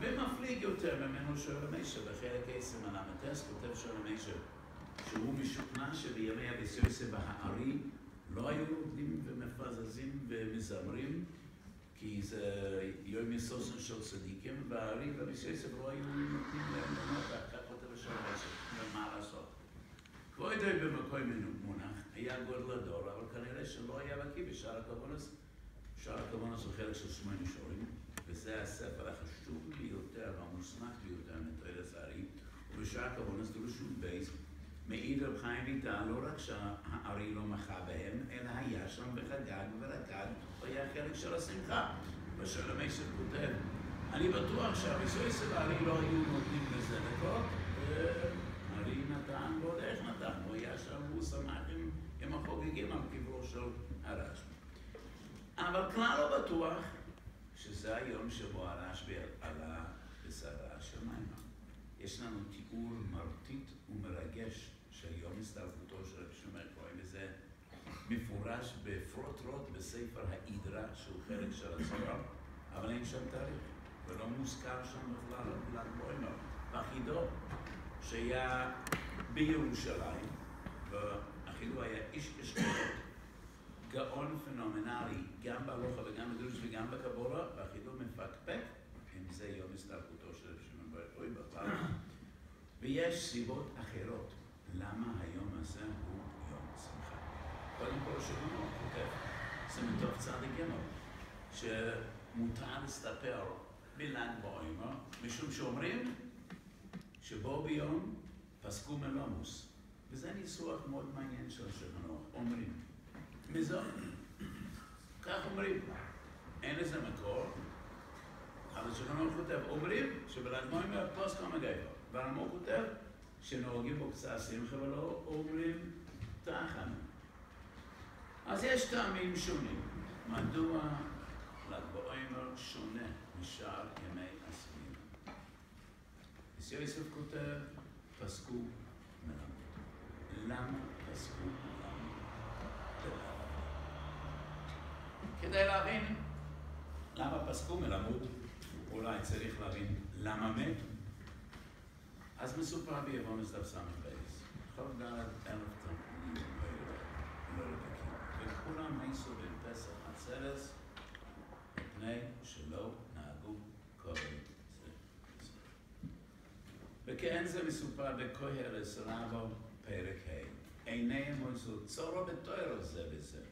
ומפליג יותר ממנו שואל המשה, בחלק עשר מל"ס כותב שואל המשה, שהוא משוכנע שבימי אביסיוסי בהארי לא היו עובדים ומפזזים ומזמרים, כי זה יום יסוסן של צדיקים, והארי ואביסיוסי לא היו נותנים להם למות, שואל המשה, ומה לעשות? כבודו במקום מונח, היה גודל הדור, אבל כנראה שלא היה בקיא בשאר הקבונס. שאר הקבונס הוא חלק של שמונה שורים, וזה הספר החשוב ביותר והמוסמך ביותר מתוירס הארי, ובשאר הקבונס דרושו בייס, מעיד רב חיים ויטל לא רק שהארי לא מחה בהם, אלא היה שם וחגג ורקד, והיה חלק של השמחה. ושל המסר כותב, אני בטוח שהריסוי של הארי לא היו נותנים לזה דקות, הארי נתן, לא נתן, הוא היה שם, שמח עם, החוגגים על קברו של הרשב"י. אבל כלל לא בטוח שזה היום שבו הרשב"י עלה בסערה השמיימה. יש לנו תיאור מרטיט ומרגש של יום הסתלקותו של רבי שמעון כהן, וזה מפורש בפרוטרוט בספר האידרה, שהוא חלק של הזוהר, אבל אין שם תאריך, ולא מוזכר שם בכלל ל"ג בעומר. ואחידו, שהיה בירושלים, ואחידו היה איש אשכולות, גאון פנומנלי, גם בהלוכה וגם בדרוש וגם בקבורה, ואחידו מפקפק, אם זה יום הסתלקותו של רבי שמעון כהן בכלל. ויש סיבות אחרות למה היום הזה הוא יום שמחה. קודם כל, שלמה כותב, זה מתוך צד ג' שמותר לסתפר בל"ג בעומר, משום שאומרים שבו ביום פסקו מלומוס. וזה ניסוח מאוד מעניין של שולחן אומרים. מזון. כך אומרים. אין לזה מקור, אבל שולחן כותב, אומרים שבל"ג בעומר פוסקו מגייבר. והרמור כותב שנוהגים בו קצת שמחה ולא אומרים תחנו. אז יש טעמים שונים. מדוע ל"ג בעומר שונה משאר ימי יוסף כותב, פסקו מלמות. למה פסקו מלמות? כדי להבין למה פסקו מלמות, אולי צריך להבין למה מתו. אז מסופר ביבון דף ס"ב, חוב ד' אלף תלמידים לא לבקים, וכולם ניסו בפסח עצרס מפני שלא נהגו קודם זה. וכן זה מסופר בקוהרס רבו פרק ה', עיניהם עשו צורו בתוירו זה וזה,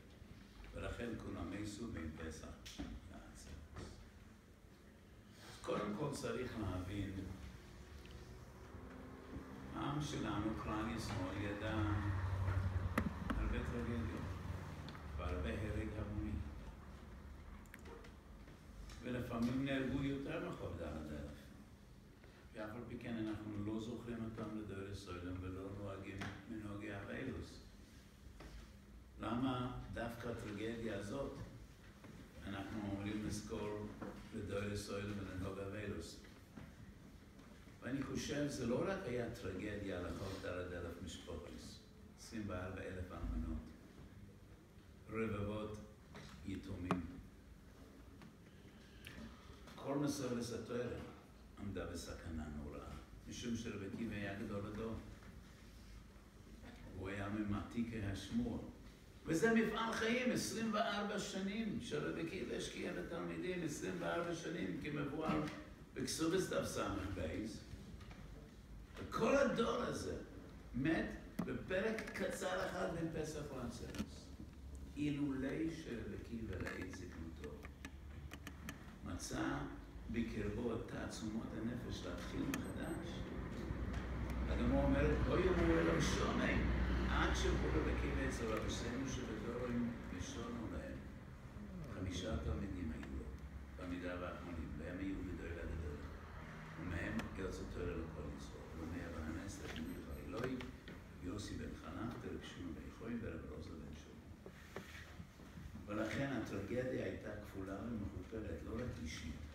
ולכן כולם ניסו בין פסח לעצרס. קודם כל צריך להבין העם שלנו, כלל ישראל, ידע הרבה טרגדיות והרבה הרג המוני. ולפעמים נהרגו יותר מחוב הדרך. ואף על פי כן אנחנו לא זוכרים אותם לדור סוילם ולא נוהגים מנהוגי אביילוס. למה דווקא הטרגדיה הזאת אנחנו אומרים לזכור לדור סוילם ולנהוג אביילוס? ואני חושב, זה לא רק היה טרגדיה לכל דלת אלף משפחות, 24 אלף אלמנות, רבבות יתומים. כל מסורת התואר עמדה בסכנה נוראה, משום שרבי עקיבא היה גדול הדור. הוא היה ממעתיקי השמור. וזה מפעל חיים, 24 שנים שרבי עקיבא השקיע לתלמידים, 24 שנים כמבואר בכסובס דף ס"ב. וכל הדור הזה מת בפרק קצר אחד בין פסח. אילולי שרבי עקיבא לעת זקנותו. מצא בקרבו את תעצומות הנפש להתחיל מחדש. הגמור אומרת, לא יאמרו אלא שונה, עד שברו בקיבה אצל רבותינו שבדורים ישונו להם. חמישה תלמידים היו לו, בעמידה והאחרונים, והם היו בדור הגדול. ומהם תורה לכל ישראל. ומאה והנס לכם יחד אלוהי, יוסי בן חנך, דרב שמעון בן יחויים ורב רוזה בן שמעון. ולכן הטרגדיה הייתה כפולה ומכופלת, לא רק אישית,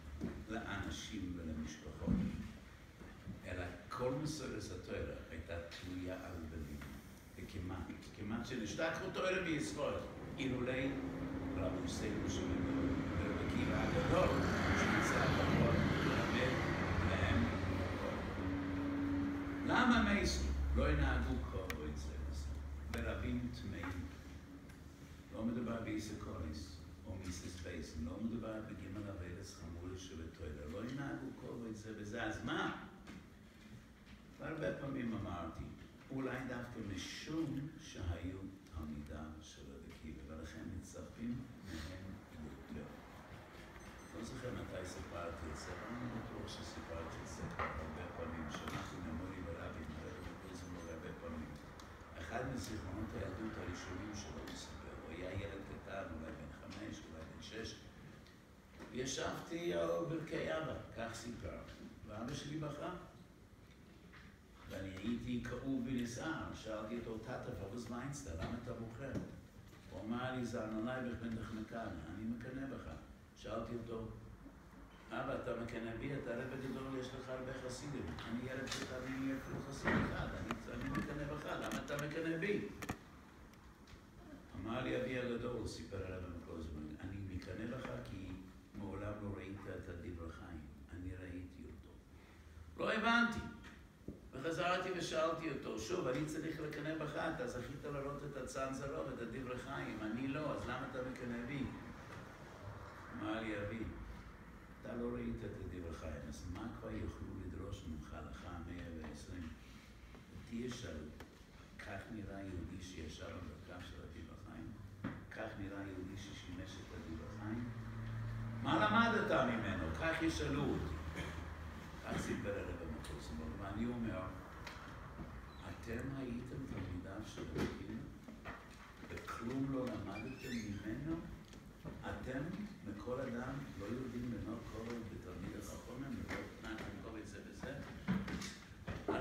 לאנשים ולמשפחות, אלא כל מסורת התואר הייתה תלויה על בנים, וכמעט, כמעט שנשתכחו תואר בישראל, אילולי רבי סיימו שבגדול, ובקיבה הגדול, שנמצא בכל ללמד להם. למה מייסו? לא ינהגו כה או יצא ברבים טמאים? לא מדובר באיסקוניס או מיסס בייסן, לא מדובר בגימל אביידס חמורי שבתוירה, לא ינהגו או יצא בזה, אז מה? והרבה פעמים אמרתי, אולי דווקא משום שהיו תלמידה של רבי ולכן מצפים מהם יותר. לא זוכר מתי סיפרתי את זה, אבל אני בטוח שסיפרתי את זה הרבה פעמים, שמעתי ממורי ורבי, מרבי הרבה פעמים. אחד מזיכרונות הילדות הראשונים שלו הוא היה ילד קטן, אולי בן חמש, אולי בן שש. ישבתי על ברכי אבא, כך סיפר, ואבא שלי בכה. ואני הייתי כאוב ונסער, שאלתי אותו, תתא פבוס מיינסטר, למה אתה בוחר? הוא אמר לי, זרנולי בן דחנקן, אני מקנא בך. שאלתי אותו, אבא, אתה מקנא בי, אתה רב גדול, יש לך הרבה חסידים. אני ילד קטן, לי אפילו חסיד אחד, אני מקנא בך, למה אתה מקנא בי? אמר לי אבי הגדול, הוא סיפר עליו כל הזמן, אני מקנא בך כי מעולם לא ראית את הדבר חיים, אני ראיתי אותו. לא הבנתי. וחזרתי ושאלתי אותו, שוב, אני צריך לקנא בך, אתה זכית לראות את הצאן זרוע ואת הדברי חיים, אני לא, אז למה אתה מקנא בי? אמר לי אבי, אתה לא ראית את הדברי חיים, אז מה כבר יוכלו לדרוש ממך לך 120? אותי ישאלו, כך נראה יהודי שישב על ברכם של הדברי חיים? כך נראה יהודי ששימש את הדברי חיים? מה למדת ממנו? כך ישאלו אותי. כך סיפר הרב המקוסמות, ואני אומר, אתם הייתם תלמידיו של אלוקים, וכלום לא למדתם ממנו? אתם, מכל אדם, לא יודעים לנות כובד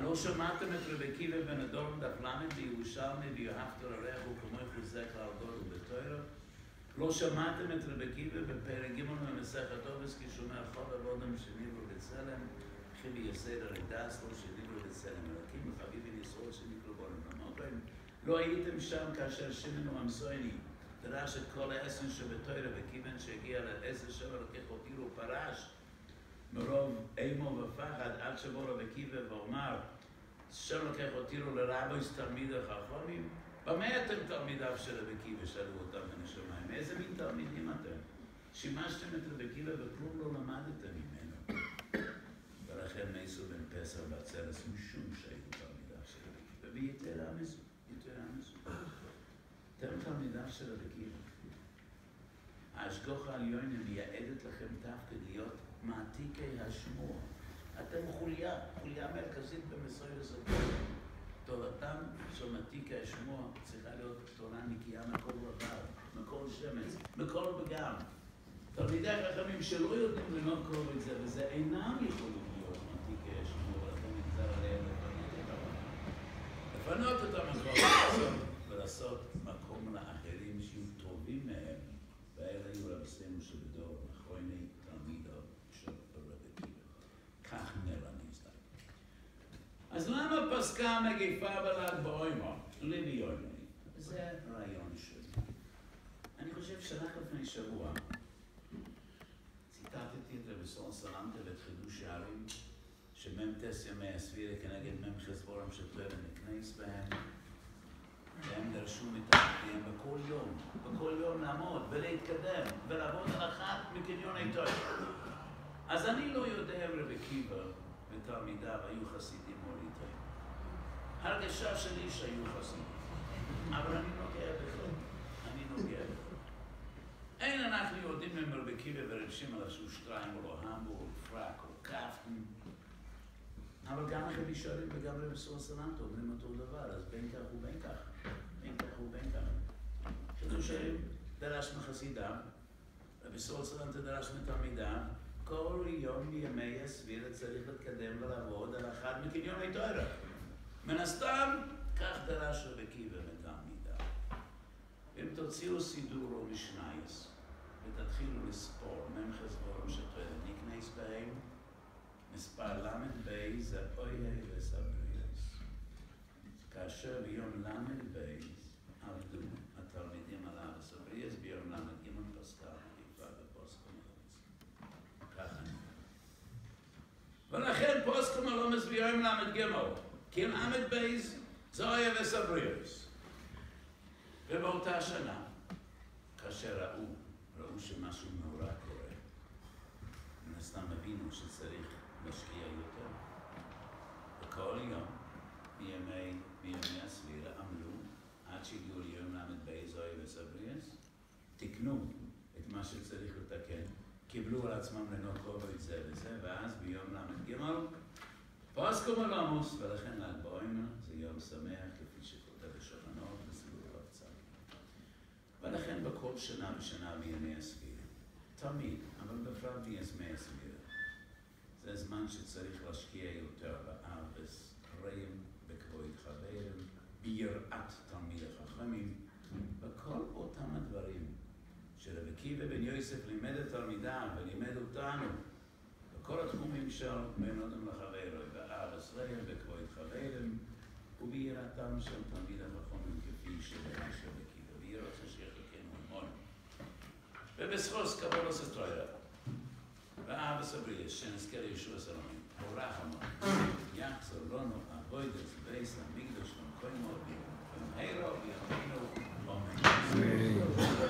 לא שמעתם את רבי קיבל בן הדור מדף למד בירושלמי ויואבת על הרייך וכמו יחוזק על דור ובתוירו? לא שמעתם את רבי קיבל בפרק ג' ממסכת אובס כי שומע חול ובודם שני ובצלם חי ביסד הרדס לא שני ובצלם מלכים וחביבי נסעות שני כלבורם למוקרים לא הייתם שם כאשר שמן וממסויני דרש את כל העסן שבתוירו וכיוון שהגיע לעסן שבר כחותיר ופרש ופרש מרוב אימו ופחד עד שבו רבי עקיבא ואומר שם לוקח אותירו לרבויס תלמיד החכמים במה אתם תלמידיו של רבי עקיבא? שאלו אותם מן השמיים. איזה מין תלמידים אתם? שימשתם את רבי עקיבא וכלום לא למדתם ממנו. ולכן ניסו בן פסח בעצרס משום שהיו תלמידיו של רבי עקיבא. ויתרה מזו, יתרה מזו. אתם תלמידיו של רבי עקיבא. ההשגוח העליון מייעדת לכם דווקא להיות מעתיקי השמוע. אתם חוליה, חוליה מרכזית במסורת הזאת. תורתם של מעתיקי השמוע צריכה להיות תורה נקייה מכל רבב, מכל שמץ, מכל פגם. תלמידי החכמים שלא יודעים ללמוד קרוב את זה, וזה אינם יכולים להיות מעתיקי השמוע, ולכן נגזר עליהם לפנות אותם מכל ולעשות מקום לאחרים שיהיו טובים מהם, ואלה היו רבסינו שבדור, אחרוני תלמידו של רבי עקיבא. כך נראה נזדק. אז למה פסקה מגיפה בל"ג בעומר? ליבי יומי. זה רעיון שלי. אני חושב שרק לפני שבוע ציטטתי את רבי סלנטה ואת חידוש הערים, שמ"ם טס ימי הסבירה כנגד מ"ם חזבורם שטרם נכנס בהם. והם דרשו מתלמידיהם בכל יום, בכל יום לעמוד ולהתקדם ולעבוד על אחת מקניוני תואר. אז אני לא יודע אם רבי עקיבא ותלמידיו היו חסידים. הרגשה שלי שהיו חסידים, אבל אני נוגע בכל. אני נוגע בכל. אין אנחנו יודעים אם רבי עקיבא ורב שמעון עשו שטריים או לא המבורג, פרק או קפטן. אבל גם רבי שואלים וגם רבי סור סלנטו אומרים אותו דבר, אז בין כך ובין כך. בין כך ובין כך. חידוש דרש מחסידיו, רבי סלנטו דרש מתלמידיו, כל יום מימי הסביר צריך להתקדם ולעבוד על אחד מקניוני תוארה. מן הסתם, כך דרש רבי עקיבא מתלמידיו. אם תוציאו סידור או משנייס, ותתחילו לספור, מ"ם חזבורם שתואר, נכנס בהם מספר ל"ב זה אוי וסבריאס. כאשר ביום ל"ב עבדו התלמידים על אבס אבריאס, ביום ל"ג פסקה מגיפה בפוסקום הלומס. ככה ולכן פוסקום הלומס ביום ל"ג, כי ל"ב זה אוי וסבריאס. ובאותה שנה, כאשר ראו, ראו שמשהו מאורע קורה, מן הסתם הבינו שצריך להשקיע יותר. וכל יום, מימי, מימי הסבירה, עמלו עד שהגיעו ליום ל"ב זוהי וסבריאס, תיקנו את מה שצריך לתקן, קיבלו על עצמם לנוקו את זה וזה, ואז ביום ל"ג פוסקו מלומוס, ולכן ל"ג בעומר זה יום שמח, כפי שכותב השולחנות בסיבוב רב ולכן בכל שנה ושנה בימי הסבירה, תמיד, אבל בפרט בימי הסבירה, זה זמן שצריך להשקיע יותר בארבס, רעים, בכבוד חברים, ביראת תלמיד החכמים, וכל אותם הדברים שרב עקיבא בן יוסף לימד את תלמידיו ולימד אותנו בכל התחומים של בין אדם לחברו, חסריהם וכבוד חבריהם, וביראתם של תמיד המכונים כפי שלהם אשר בקיבו, ויהי רצון שיחלקנו המון. ובסחוס קבל עושה תוארה. ואהב סברי יש, ישוע לישוע סלומים, אורח המון, יחסר לנו אבוידס בייס המקדוש למכוי מורבי, ומהירו ויחמינו, אומן.